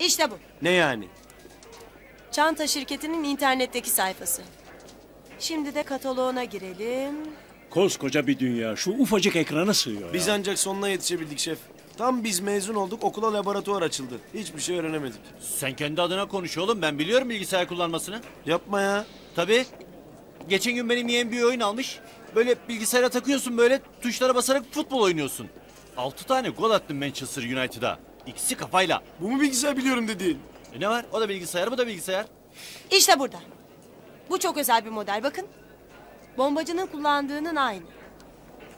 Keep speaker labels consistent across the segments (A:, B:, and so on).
A: İşte bu.
B: Ne yani?
A: Çanta şirketinin internetteki sayfası. Şimdi de kataloğuna girelim.
C: Koskoca bir dünya şu ufacık ekrana sığıyor
B: Biz
C: ya.
B: ancak sonuna yetişebildik şef. Tam biz mezun olduk okula laboratuvar açıldı. Hiçbir şey öğrenemedik.
D: Sen kendi adına konuş oğlum. Ben biliyorum bilgisayar kullanmasını.
B: Yapma ya.
D: Tabii. Geçen gün benim yeğen bir oyun almış. Böyle bilgisayara takıyorsun böyle tuşlara basarak futbol oynuyorsun. 6 tane gol attım Manchester United'a. İkisi kafayla.
B: Bu mu bilgisayar biliyorum dediğin?
D: E ne var? O da bilgisayar, bu da bilgisayar.
A: İşte burada. Bu çok özel bir model bakın. Bombacının kullandığının aynı.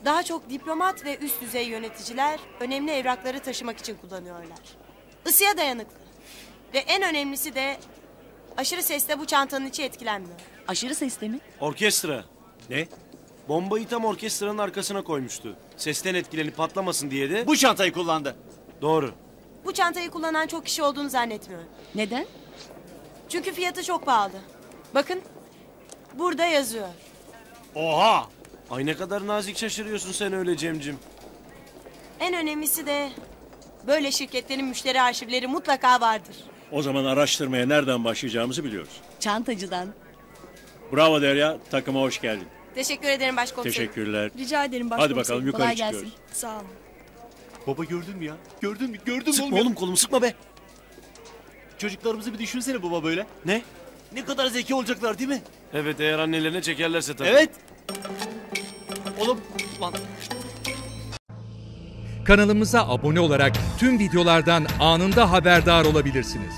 A: Daha çok diplomat ve üst düzey yöneticiler önemli evrakları taşımak için kullanıyorlar. Isıya dayanıklı. Ve en önemlisi de aşırı sesle bu çantanın içi etkilenmiyor.
E: Aşırı sesle mi?
B: Orkestra.
C: Ne?
B: Bombayı tam orkestranın arkasına koymuştu. Sesten etkilenip patlamasın diye de...
D: Bu çantayı kullandı.
B: Doğru.
A: Bu çantayı kullanan çok kişi olduğunu zannetmiyorum.
E: Neden?
A: Çünkü fiyatı çok pahalı. Bakın burada yazıyor.
D: Oha!
B: Ay ne kadar nazik şaşırıyorsun sen öyle Cemcim.
A: En önemlisi de böyle şirketlerin müşteri arşivleri mutlaka vardır.
C: O zaman araştırmaya nereden başlayacağımızı biliyoruz.
E: Çantacıdan.
C: Bravo Derya takıma hoş geldin.
A: Teşekkür ederim başkomiserim.
C: Teşekkürler.
E: Rica ederim
C: Hadi bakalım yukarı
E: Kolay
C: çıkıyoruz.
E: gelsin. Sağ olun.
D: Baba gördün mü ya? Gördün mü? Gördün mü
B: Sıkma
D: oğlum?
B: kolumu sıkma be.
D: Çocuklarımızı bir düşünsene baba böyle.
B: Ne?
D: Ne kadar zeki olacaklar değil mi?
B: Evet eğer annelerine çekerlerse tabii.
D: Evet. Oğlum lan
F: Kanalımıza abone olarak tüm videolardan anında haberdar olabilirsiniz.